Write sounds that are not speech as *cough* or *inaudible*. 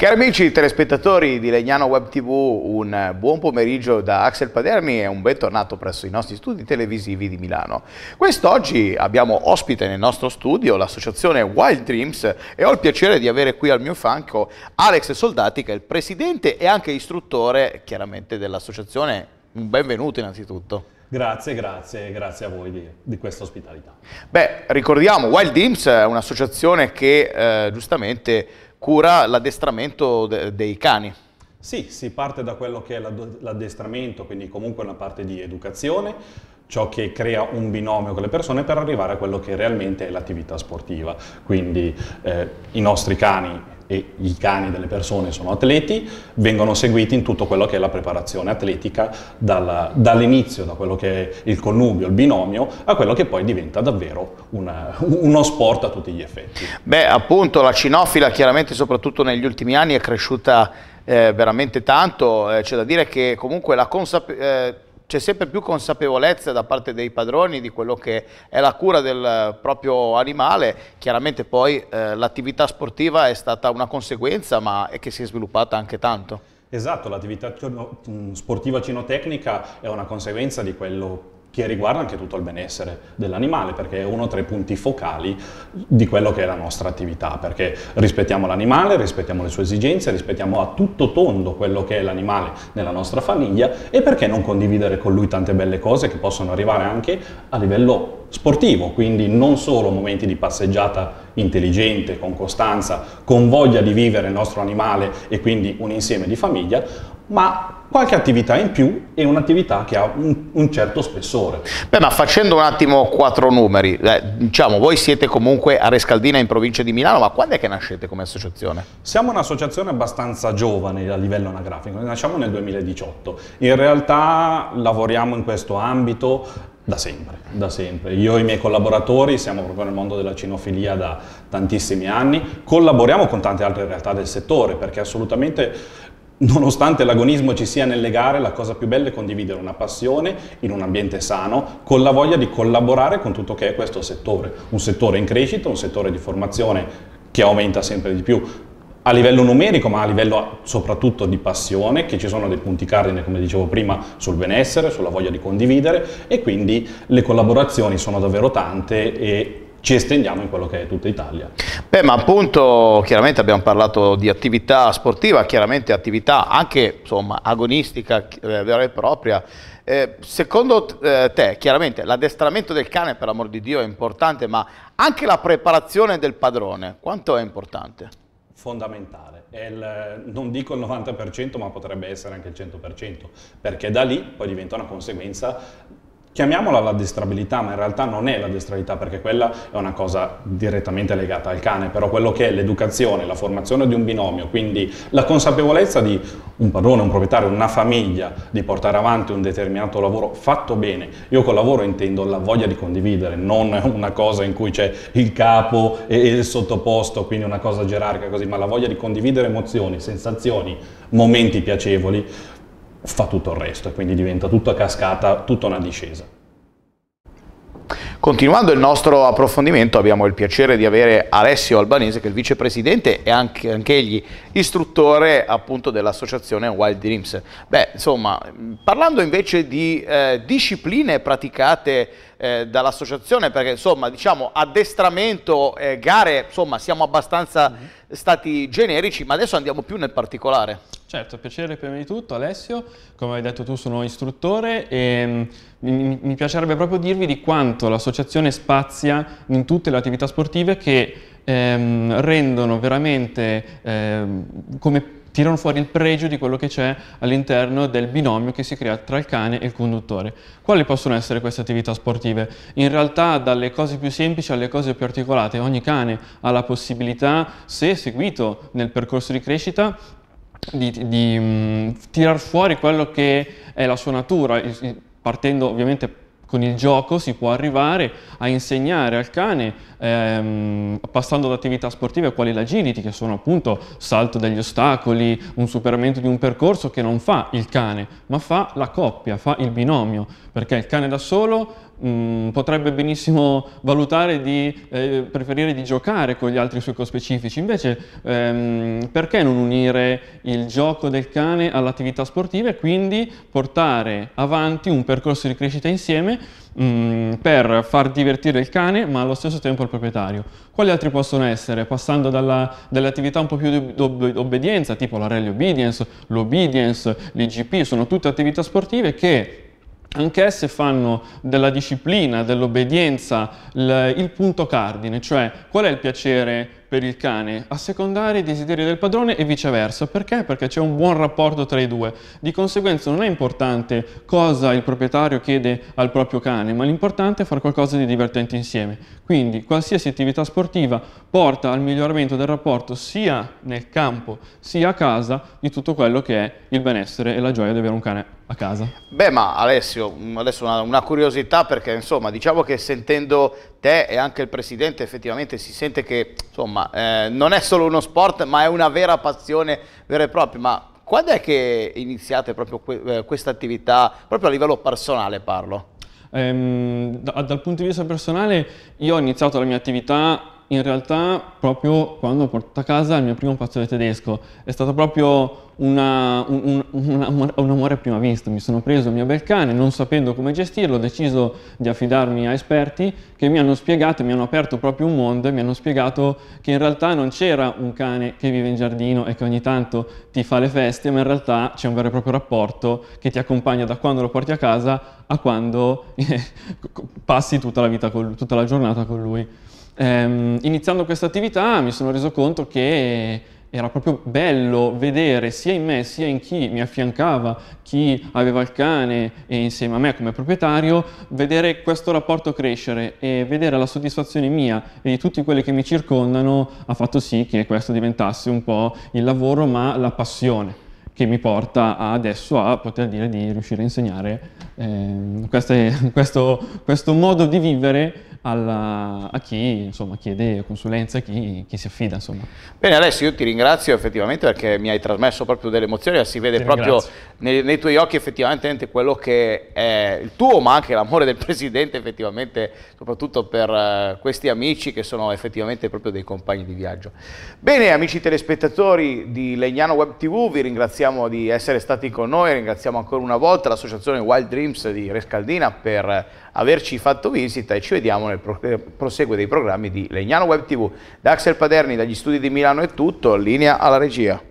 Cari amici telespettatori di Legnano Web TV, un buon pomeriggio da Axel Padermi e un bentornato presso i nostri studi televisivi di Milano. Quest'oggi abbiamo ospite nel nostro studio l'associazione Wild Dreams e ho il piacere di avere qui al mio fianco Alex Soldati che è il presidente e anche istruttore chiaramente dell'associazione. Un benvenuto innanzitutto. Grazie, grazie, grazie a voi di, di questa ospitalità. Beh, ricordiamo, Wild Dreams è un'associazione che eh, giustamente cura l'addestramento de dei cani. Sì, si parte da quello che è l'addestramento, quindi comunque una parte di educazione, ciò che crea un binomio con le persone per arrivare a quello che realmente è l'attività sportiva. Quindi eh, i nostri cani e i cani delle persone sono atleti, vengono seguiti in tutto quello che è la preparazione atletica dall'inizio, da quello che è il connubio, il binomio, a quello che poi diventa davvero una, uno sport a tutti gli effetti. Beh, appunto la cinofila chiaramente soprattutto negli ultimi anni è cresciuta eh, veramente tanto, eh, c'è da dire che comunque la consapevolezza eh, c'è sempre più consapevolezza da parte dei padroni di quello che è la cura del proprio animale, chiaramente poi eh, l'attività sportiva è stata una conseguenza ma è che si è sviluppata anche tanto. Esatto, l'attività sportiva cinotecnica è una conseguenza di quello che riguarda anche tutto il benessere dell'animale, perché è uno tra i punti focali di quello che è la nostra attività, perché rispettiamo l'animale, rispettiamo le sue esigenze, rispettiamo a tutto tondo quello che è l'animale nella nostra famiglia e perché non condividere con lui tante belle cose che possono arrivare anche a livello sportivo, quindi non solo momenti di passeggiata intelligente, con costanza, con voglia di vivere il nostro animale e quindi un insieme di famiglia, ma qualche attività in più e un'attività che ha un, un, certo spessore. Beh, ma facendo un attimo quattro numeri, eh, diciamo, voi siete comunque a Rescaldina in provincia di Milano, ma quando è che nascete come associazione? Siamo un'associazione abbastanza giovane a livello anagrafico, nasciamo nel 2018. In realtà lavoriamo in questo ambito da sempre, da sempre. Io e i miei collaboratori siamo proprio nel mondo della cinofilia da tantissimi anni, collaboriamo con tante altre realtà del settore perché assolutamente Nonostante l'agonismo ci sia nelle gare, la cosa più bella è condividere una passione in un ambiente sano, con la voglia di collaborare con tutto che è questo settore. Un settore in crescita, un settore di formazione che aumenta sempre di più a livello numerico, ma a livello soprattutto di passione, che ci sono dei punti cardine, come dicevo prima, sul benessere, sulla voglia di condividere e quindi le collaborazioni sono davvero tante e ci estendiamo in quello che è tutta Italia. Beh, ma appunto, chiaramente abbiamo parlato di attività sportiva, chiaramente attività anche, insomma, agonistica, eh, vera e propria. Eh, secondo eh, te, chiaramente, l'addestramento del cane, per l'amor di Dio, è importante, ma anche la preparazione del padrone, quanto è importante? Fondamentale, il, non dico il 90% ma potrebbe essere anche il 100%, perché da lì poi diventa una conseguenza Chiamiamola l'addestrabilità, ma in realtà non è l'addestrabilità perché quella è una cosa direttamente legata al cane, però quello che è l'educazione, la formazione di un binomio, quindi la consapevolezza di un padrone, un proprietario, una famiglia, di portare avanti un determinato lavoro fatto bene. Io con lavoro intendo la voglia di condividere, non una cosa in cui c'è il capo e il sottoposto, quindi una cosa gerarchica così, ma la voglia di condividere emozioni, sensazioni, momenti piacevoli fa tutto il resto e quindi diventa tutto a cascata, tutta una discesa. Continuando il nostro approfondimento abbiamo il piacere di avere Alessio Albanese che è il vicepresidente e anche, anche egli istruttore appunto dell'associazione Wild Dreams. Beh insomma parlando invece di eh, discipline praticate eh, dall'associazione perché insomma diciamo addestramento, eh, gare insomma siamo abbastanza mm -hmm. stati generici ma adesso andiamo più nel particolare. Certo, piacere prima di tutto Alessio, come hai detto tu sono istruttore e mm, mi, mi piacerebbe proprio dirvi di quanto l'associazione spazia in tutte le attività sportive che ehm, rendono veramente ehm, come tirano fuori il pregio di quello che c'è all'interno del binomio che si crea tra il cane e il conduttore. Quali possono essere queste attività sportive? In realtà dalle cose più semplici alle cose più articolate, ogni cane ha la possibilità, se seguito nel percorso di crescita, di, di um, tirar fuori quello che è la sua natura, partendo ovviamente Con il gioco si può arrivare a insegnare al cane, ehm, passando ad attività sportive quali l'agility, che sono appunto salto degli ostacoli, un superamento di un percorso che non fa il cane, ma fa la coppia, fa il binomio, perché il cane da solo Mm, potrebbe benissimo valutare di eh, preferire di giocare con gli altri suoi co-specifici. Invece, ehm, perché non unire il gioco del cane all'attività sportiva e quindi portare avanti un percorso di crescita insieme mm, per far divertire il cane, ma allo stesso tempo il proprietario? Quali altri possono essere? Passando dalla, dalle attività un po' più di obbedienza, tipo la rally obedience, l'obedience, l'IGP, sono tutte attività sportive che anch'esse fanno della disciplina, dell'obbedienza il, punto cardine, cioè qual è il piacere per il cane, assecondare i desideri del padrone e viceversa. Perché? Perché c'è un buon rapporto tra i due. Di conseguenza non è importante cosa il proprietario chiede al proprio cane, ma l'importante è fare qualcosa di divertente insieme. Quindi qualsiasi attività sportiva porta al miglioramento del rapporto sia nel campo sia a casa di tutto quello che è il benessere e la gioia di avere un cane a casa. Beh, ma Alessio, adesso una, una curiosità perché insomma diciamo che sentendo te e anche il presidente effettivamente si sente che insomma eh, non è solo uno sport ma è una vera passione vera e propria. Ma quando è che iniziate proprio que eh, questa attività, proprio a livello personale parlo? Ehm, da, dal punto di vista personale io ho iniziato la mia attività in realtà proprio quando ho portato a casa il mio primo pastore tedesco. È stato proprio una, un, un, un, amore a prima vista. Mi sono preso il mio bel cane, non sapendo come gestirlo, ho deciso di affidarmi a esperti che mi hanno spiegato, mi hanno aperto proprio un mondo e mi hanno spiegato che in realtà non c'era un cane che vive in giardino e che ogni tanto ti fa le feste, ma in realtà c'è un vero e proprio rapporto che ti accompagna da quando lo porti a casa a quando *laughs* passi tutta la, vita tutta la giornata con lui. Ehm, iniziando questa attività mi sono reso conto che era proprio bello vedere sia in me sia in chi mi affiancava, chi aveva il cane e insieme a me come proprietario, vedere questo rapporto crescere e vedere la soddisfazione mia e di tutti quelli che mi circondano ha fatto sì che questo diventasse un po' il lavoro ma la passione che mi porta adesso a poter dire di riuscire a insegnare eh, queste, *laughs* questo, questo modo di vivere alla, a chi insomma, chiede consulenza, a chi, chi, si affida. Insomma. Bene Alessio, io ti ringrazio effettivamente perché mi hai trasmesso proprio delle emozioni, si vede ti proprio nei, nei, tuoi occhi effettivamente quello che è il tuo ma anche l'amore del *laughs* Presidente effettivamente, soprattutto per uh, questi amici che sono effettivamente proprio dei compagni di viaggio. Bene amici telespettatori di Legnano Web TV, vi ringraziamo di essere stati con noi, ringraziamo ancora una volta l'associazione Wild Dreams di Rescaldina per averci fatto visita e ci vediamo nel eh, proseguo dei programmi di Legnano Web TV. Da Axel Paderni dagli studi di Milano è tutto, linea alla regia.